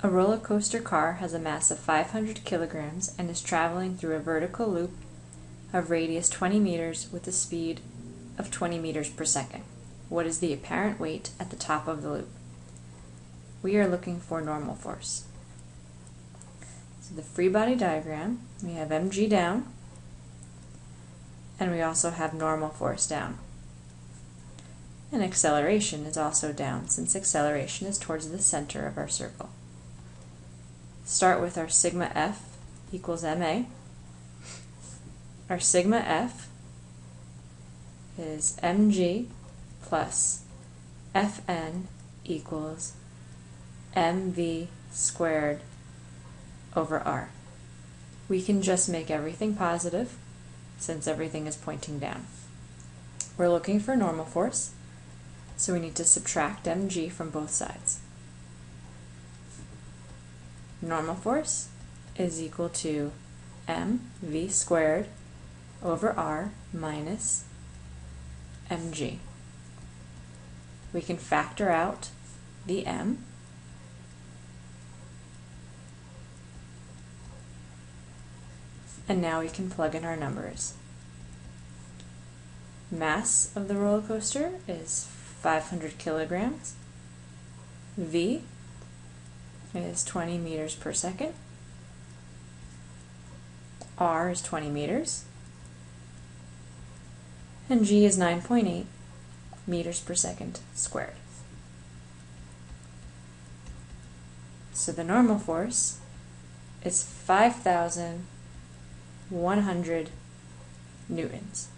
A roller coaster car has a mass of 500 kilograms and is traveling through a vertical loop of radius 20 meters with a speed of 20 meters per second. What is the apparent weight at the top of the loop? We are looking for normal force. So the free body diagram, we have mg down, and we also have normal force down. And acceleration is also down, since acceleration is towards the center of our circle start with our sigma f equals ma. Our sigma f is mg plus fn equals mv squared over r. We can just make everything positive since everything is pointing down. We're looking for normal force, so we need to subtract mg from both sides normal force is equal to mv squared over r minus mg. We can factor out the m. And now we can plug in our numbers. Mass of the roller coaster is 500 kilograms. V is 20 meters per second. R is 20 meters. And G is 9.8 meters per second squared. So the normal force is 5,100 newtons.